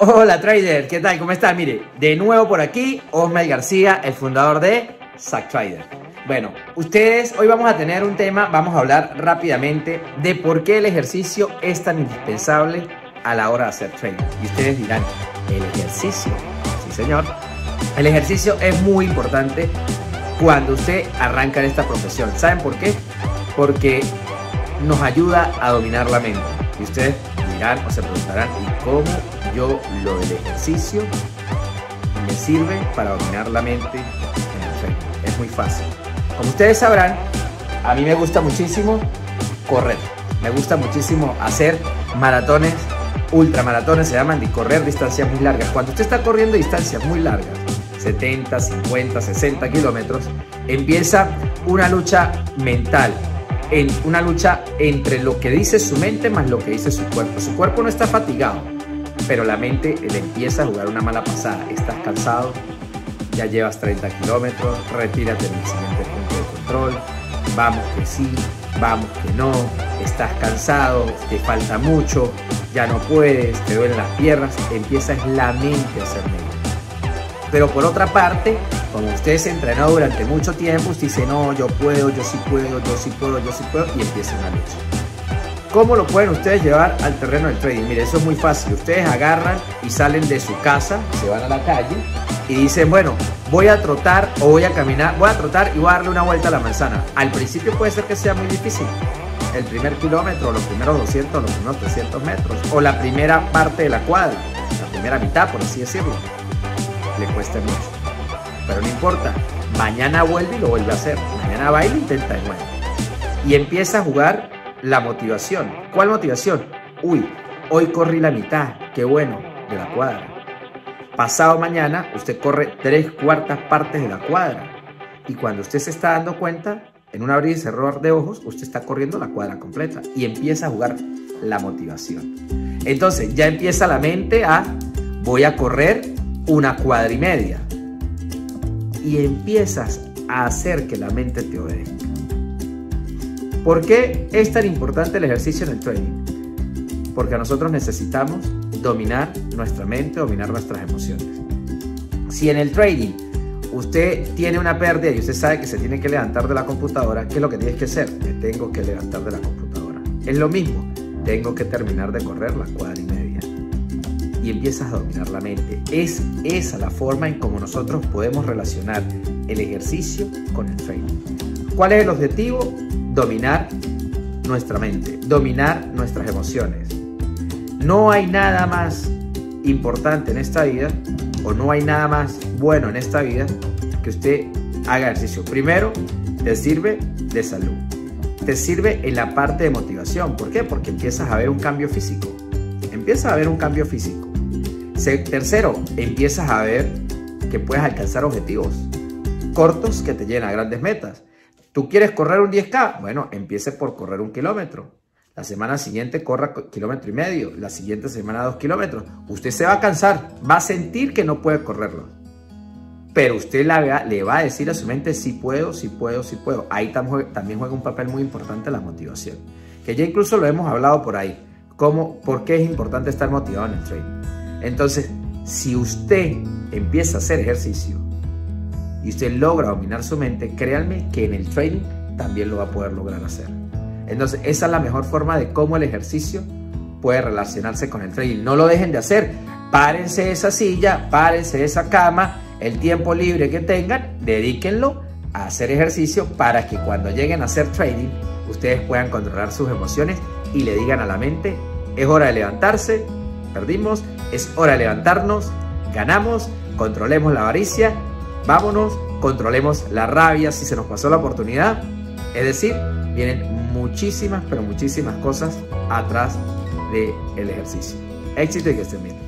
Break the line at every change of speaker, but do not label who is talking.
Hola trader, ¿qué tal? ¿Cómo están? Mire, de nuevo por aquí, Osmel García, el fundador de Sack Trader. Bueno, ustedes, hoy vamos a tener un tema, vamos a hablar rápidamente de por qué el ejercicio es tan indispensable a la hora de hacer trading. Y ustedes dirán, el ejercicio, sí señor, el ejercicio es muy importante cuando usted arranca en esta profesión. ¿Saben por qué? Porque nos ayuda a dominar la mente. Y ustedes dirán o se preguntarán, ¿y cómo yo lo del ejercicio me sirve para dominar la mente en el trading? Es muy fácil. Como ustedes sabrán, a mí me gusta muchísimo correr. Me gusta muchísimo hacer maratones, ultramaratones se llaman, y correr distancias muy largas. Cuando usted está corriendo distancias muy largas, 70, 50, 60 kilómetros, empieza una lucha mental, en una lucha entre lo que dice su mente más lo que dice su cuerpo. Su cuerpo no está fatigado, pero la mente le empieza a jugar una mala pasada. Estás cansado, ya llevas 30 kilómetros, retírate en el siguiente punto de control, vamos que sí, vamos que no, estás cansado, te falta mucho, ya no puedes, te duelen las piernas, empieza la mente a hacer. Pero por otra parte, como usted se entrenó durante mucho tiempo, usted dice, no, yo puedo, yo sí puedo, yo sí puedo, yo sí puedo, y empieza una lucha. ¿Cómo lo pueden ustedes llevar al terreno del trading? Mire, eso es muy fácil. Ustedes agarran y salen de su casa, se van a la calle y dicen, bueno, voy a trotar o voy a caminar, voy a trotar y voy a darle una vuelta a la manzana. Al principio puede ser que sea muy difícil. El primer kilómetro, los primeros 200, los primeros 300 metros, o la primera parte de la cuadra, la primera mitad, por así decirlo le cueste mucho. Pero no importa, mañana vuelve y lo vuelve a hacer. Mañana va y lo intenta de nuevo. Y empieza a jugar la motivación. ¿Cuál motivación? Uy, hoy corrí la mitad, qué bueno, de la cuadra. Pasado mañana usted corre tres cuartas partes de la cuadra. Y cuando usted se está dando cuenta, en un abrir y cerrar de ojos, usted está corriendo la cuadra completa y empieza a jugar la motivación. Entonces ya empieza la mente a voy a correr una cuadra y media. Y empiezas a hacer que la mente te obedezca. ¿Por qué es tan importante el ejercicio en el trading? Porque nosotros necesitamos dominar nuestra mente, dominar nuestras emociones. Si en el trading usted tiene una pérdida y usted sabe que se tiene que levantar de la computadora, ¿qué es lo que tienes que hacer? Tengo que levantar de la computadora. Es lo mismo, tengo que terminar de correr la cuadra y empiezas a dominar la mente. Es esa la forma en cómo nosotros podemos relacionar el ejercicio con el trading. ¿Cuál es el objetivo? Dominar nuestra mente, dominar nuestras emociones. No hay nada más importante en esta vida o no hay nada más bueno en esta vida que usted haga ejercicio. Primero, te sirve de salud. Te sirve en la parte de motivación. ¿Por qué? Porque empiezas a ver un cambio físico. Empiezas a ver un cambio físico. Tercero, empiezas a ver que puedes alcanzar objetivos cortos que te llenan grandes metas. ¿Tú quieres correr un 10K? Bueno, empiece por correr un kilómetro. La semana siguiente corra kilómetro y medio. La siguiente semana dos kilómetros. Usted se va a cansar. Va a sentir que no puede correrlo. Pero usted le va a decir a su mente, sí puedo, sí puedo, sí puedo. Ahí también juega un papel muy importante la motivación. Que ya incluso lo hemos hablado por ahí. Cómo, ¿Por qué es importante estar motivado en el trading? Entonces, si usted empieza a hacer ejercicio y usted logra dominar su mente, créanme que en el trading también lo va a poder lograr hacer. Entonces, esa es la mejor forma de cómo el ejercicio puede relacionarse con el trading. No lo dejen de hacer. Párense esa silla, párense esa cama, el tiempo libre que tengan, dedíquenlo a hacer ejercicio para que cuando lleguen a hacer trading, ustedes puedan controlar sus emociones y le digan a la mente, es hora de levantarse, perdimos, es hora de levantarnos, ganamos, controlemos la avaricia, vámonos, controlemos la rabia si se nos pasó la oportunidad. Es decir, vienen muchísimas, pero muchísimas cosas atrás del el ejercicio. Éxito y que estén bien.